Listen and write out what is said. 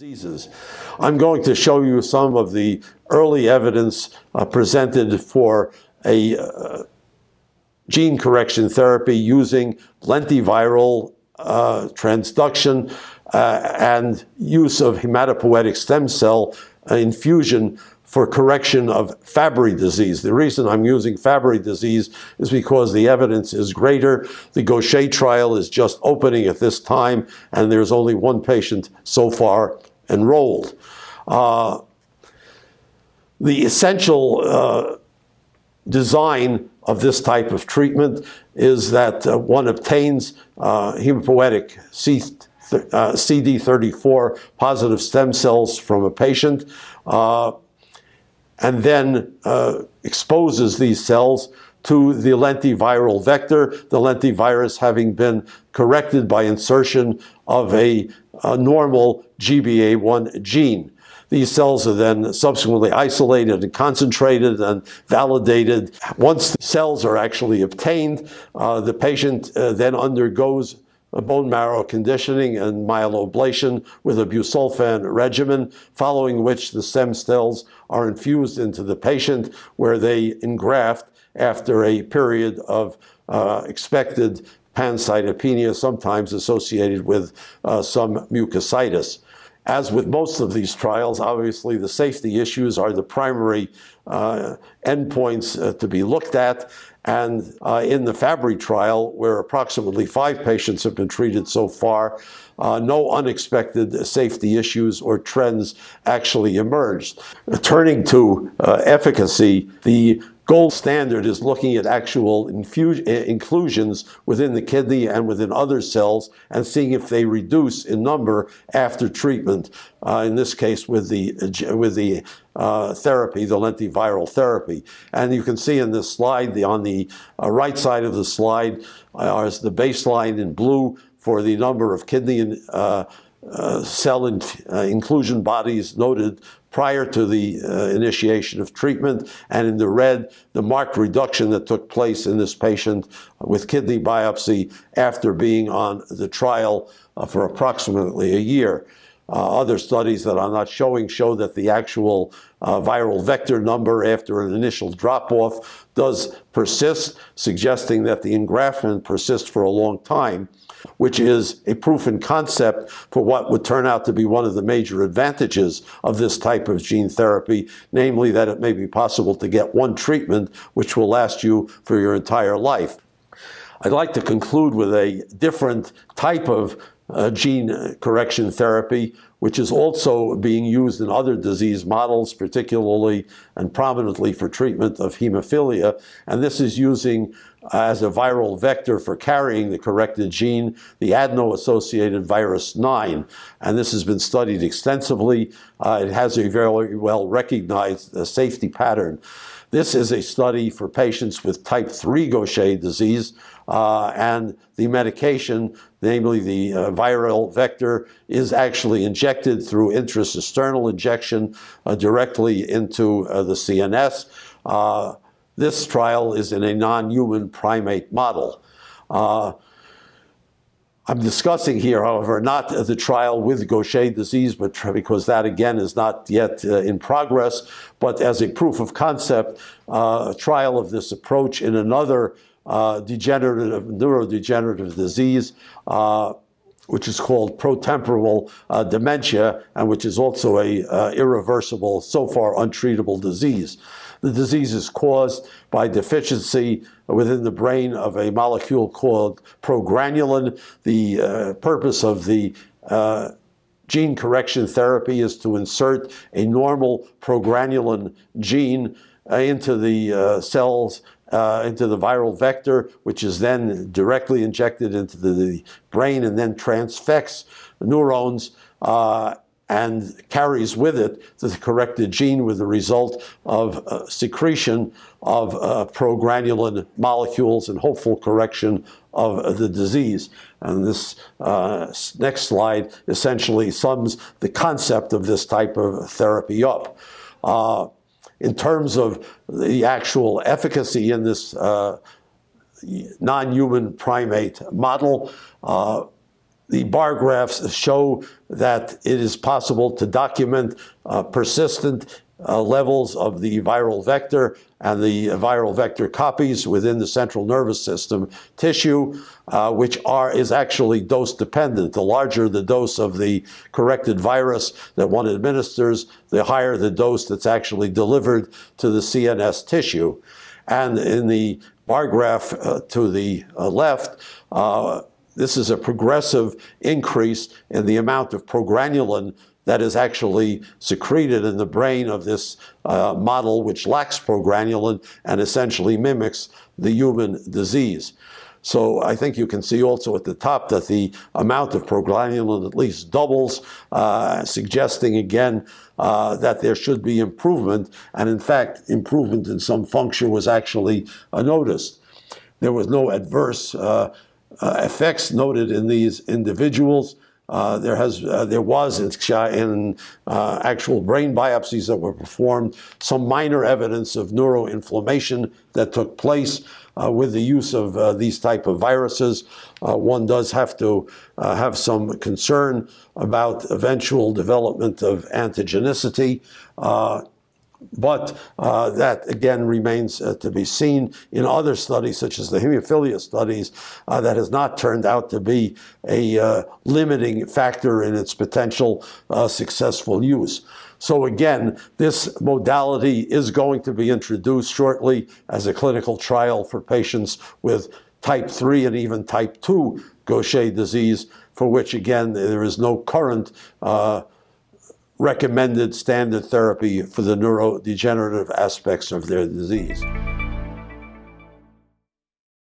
diseases. I'm going to show you some of the early evidence uh, presented for a uh, gene correction therapy using lentiviral uh, transduction uh, and use of hematopoietic stem cell infusion for correction of Fabry disease. The reason I'm using Fabry disease is because the evidence is greater. The Gaucher trial is just opening at this time, and there's only one patient so far enrolled. Uh, the essential uh, design of this type of treatment is that uh, one obtains uh, hematopoietic C uh, CD34 positive stem cells from a patient uh, and then exposes these cells to the lentiviral vector, the lentivirus having been corrected by insertion of a, a normal GBA1 gene. These cells are then subsequently isolated and concentrated and validated. Once the cells are actually obtained, uh, the patient uh, then undergoes bone marrow conditioning and myeloablation with a busulfan regimen, following which the stem cells are infused into the patient where they engraft after a period of uh, expected pancytopenia, sometimes associated with uh, some mucositis. As with most of these trials, obviously the safety issues are the primary uh, endpoints uh, to be looked at. And uh, in the Fabry trial, where approximately five patients have been treated so far, uh, no unexpected safety issues or trends actually emerged. Turning to uh, efficacy, the gold standard is looking at actual inclusions within the kidney and within other cells and seeing if they reduce in number after treatment. Uh, in this case, with the with the uh, therapy, the lentiviral therapy. And you can see in this slide, the, on the uh, right side of the slide, uh, is the baseline in blue for the number of kidney uh, uh, cell in, inclusion bodies noted prior to the uh, initiation of treatment, and in the red, the marked reduction that took place in this patient with kidney biopsy after being on the trial uh, for approximately a year. Uh, other studies that I'm not showing show that the actual uh, viral vector number after an initial drop off does persist, suggesting that the engraftment persists for a long time which is a proof in concept for what would turn out to be one of the major advantages of this type of gene therapy, namely that it may be possible to get one treatment which will last you for your entire life. I'd like to conclude with a different type of uh, gene correction therapy, which is also being used in other disease models, particularly and prominently for treatment of hemophilia. And this is using as a viral vector for carrying the corrected gene, the adeno-associated virus 9. And this has been studied extensively. Uh, it has a very well recognized uh, safety pattern. This is a study for patients with type 3 Gaucher disease, uh, and the medication, namely the uh, viral vector, is actually injected through intracisternal injection uh, directly into uh, the CNS. This trial is in a non-human primate model. Uh, I'm discussing here, however, not the trial with Gaucher disease, but because that again is not yet uh, in progress, but as a proof of concept, uh, a trial of this approach in another uh, degenerative, neurodegenerative disease, uh, which is called protemporal uh, dementia, and which is also a uh, irreversible, so far untreatable disease. The disease is caused by deficiency within the brain of a molecule called progranulin. The uh, purpose of the uh, gene correction therapy is to insert a normal progranulin gene uh, into the uh, cells uh, into the viral vector, which is then directly injected into the, the brain and then transfects neurons uh, and carries with it the corrected gene with the result of uh, secretion of uh, progranulin molecules and hopeful correction of the disease. And this uh, next slide essentially sums the concept of this type of therapy up. Uh, in terms of the actual efficacy in this uh, non-human primate model, uh, the bar graphs show that it is possible to document uh, persistent uh, levels of the viral vector and the viral vector copies within the central nervous system tissue, uh, which are is actually dose dependent. The larger the dose of the corrected virus that one administers, the higher the dose that's actually delivered to the CNS tissue. And in the bar graph uh, to the uh, left, uh, this is a progressive increase in the amount of progranulin that is actually secreted in the brain of this uh, model, which lacks progranulin and essentially mimics the human disease. So I think you can see also at the top that the amount of progranulin at least doubles, uh, suggesting again uh, that there should be improvement. And in fact, improvement in some function was actually uh, noticed. There was no adverse uh, uh, effects noted in these individuals. Uh, there has uh, there was in, in uh, actual brain biopsies that were performed some minor evidence of neuroinflammation that took place uh, with the use of uh, these type of viruses. one does have to have some concern about eventual development of antigenicity but uh, that again remains uh, to be seen in other studies, such as the hemophilia studies, uh, that has not turned out to be a uh, limiting factor in its potential uh, successful use. So again, this modality is going to be introduced shortly as a clinical trial for patients with type 3 and even type 2 Gaucher disease, for which again there is no current uh, recommended standard therapy for the neurodegenerative aspects of their disease.